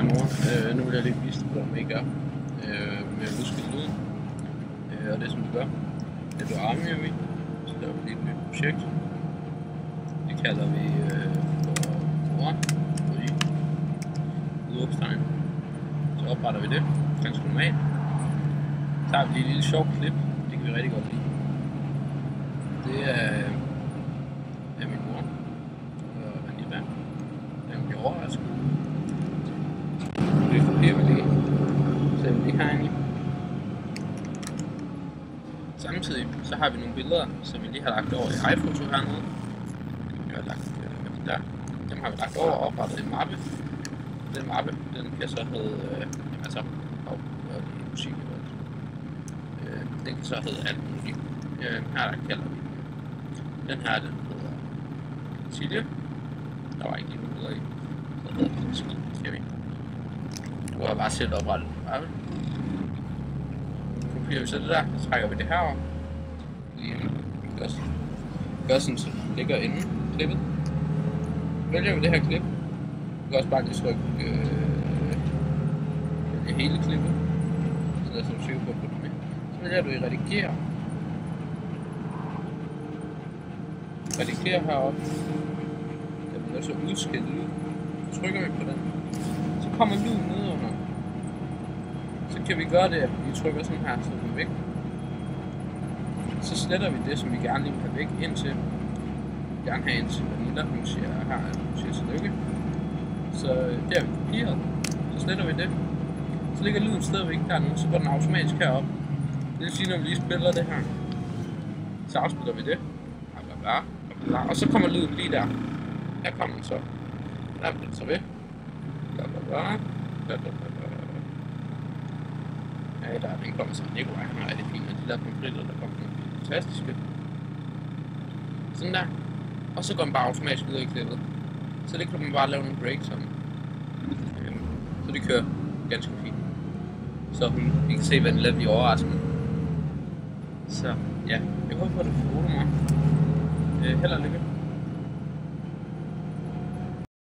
Hej mor, øh, nu vil jeg lige vise dig, hvordan vi gør øh, med at huske lyden. Øh, og det som du gør, det er du armer vi, så laver vi lige et nyt projekt. Det kalder vi øh, for mor, fordi udopstegn. Så opretter vi det, ganske normalt. Så tager vi lige et lille sjovt klip, det kan vi rigtig godt lide. Det er, øh, er min mor og Anita. Den bliver overrasket. Det kopierer vi lige. Vi herinde. Samtidig så har vi nogle billeder, som vi lige har lagt over i iPhoto hernede. Vi har lagt øh, der. Dem har vi lagt over og oprettet en mappe. Den mappe, den kan så hedde, øh, jamen altså, hov, hvad er det, musik eller øh, Den kan så hedde alt muligt. Øh, her der kalder vi den her, den hedder Silje. Der var ikke lige nogen billeder i. Så hedder den kunne jeg bare selv oprette den. mappe. Kopierer vi så det der, så trækker vi det herover. Lige gør, gør sådan, så det ligger inden klippet. Vælger vi det her klip. Du kan også bare lige trykke øh, det hele klippet. Så der er sådan 20 på at putte med. Så vælger du i redigere. Redigere heroppe. Den bliver så udskilt lyd. Så trykker vi på den. Så kommer lyden ned under så kan vi gøre det, at vi trykker sådan her, så den væk. Så sletter vi det, som vi gerne lige vil have væk indtil. Vi gerne have indtil Vanilla, hun siger her, at hun siger tillykke. Så øh, det har vi kopieret. Så sletter vi det. Så ligger lyden stadigvæk der nu, så går den automatisk herop. Det vil sige, når vi lige spiller det her, så afspiller vi det. Bla, bla, bla, bla. Og så kommer lyden lige der. Her kommer den så. Der bliver den så ved. Bla, bla, bla. Bla, bla, bla, der er velkommen så. Nikolaj, han har det fint, Og de der pomfritter, der kommer, fantastiske. Sådan der. Og så går man bare automatisk videre i klippet. Så det kan man bare lave nogle breaks om. Så det kører ganske fint. Så vi kan se, hvad den lavede i overraskende. Så ja, jeg håber, at du får mig. Øh, held og lykke.